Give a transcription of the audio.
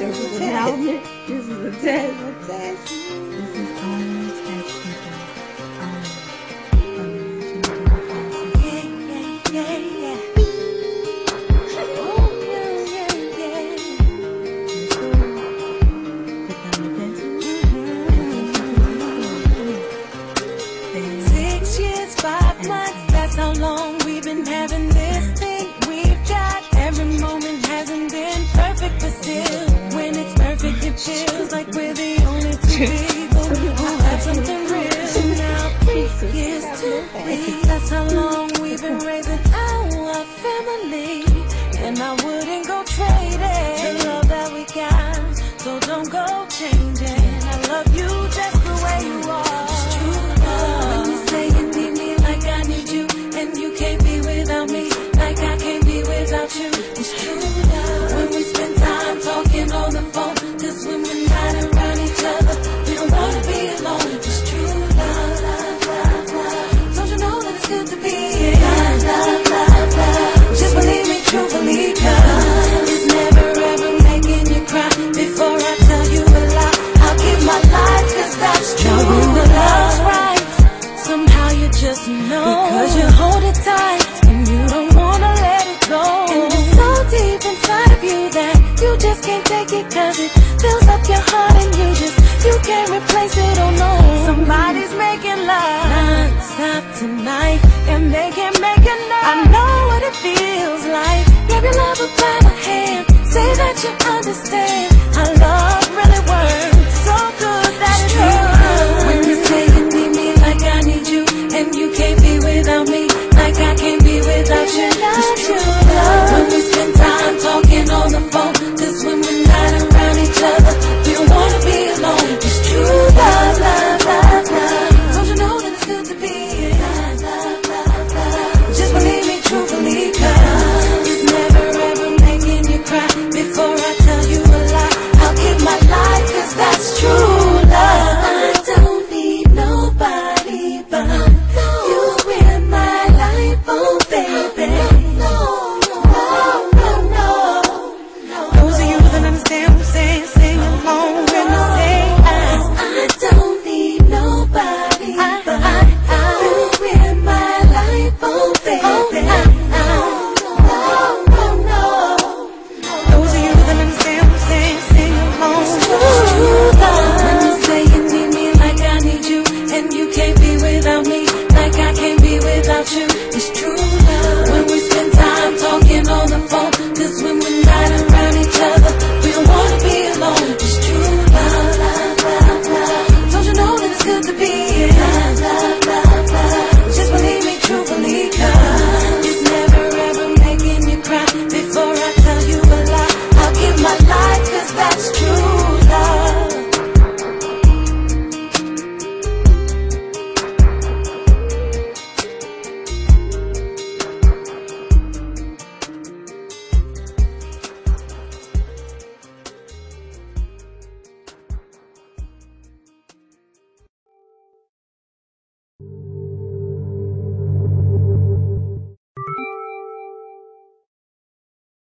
就是这样，就是这样，就是这样。Like we're the only two people who have something real. Now, years to three, that's how long we've been raising our family. And I wouldn't go trading the love that we got, so don't go changing. I love you Because you hold it tight and you don't wanna let it go. And it's so deep inside of you that you just can't take it cause it fills up your heart and you just, you can't replace it, oh no. Somebody's making love non-stop tonight and they can't make enough. I know what it feels like. Grab your lover by the hand, say that you understand. without me like I can't be without you. true you. When we spend time talking on the phone, me like I can't be without you. It's true.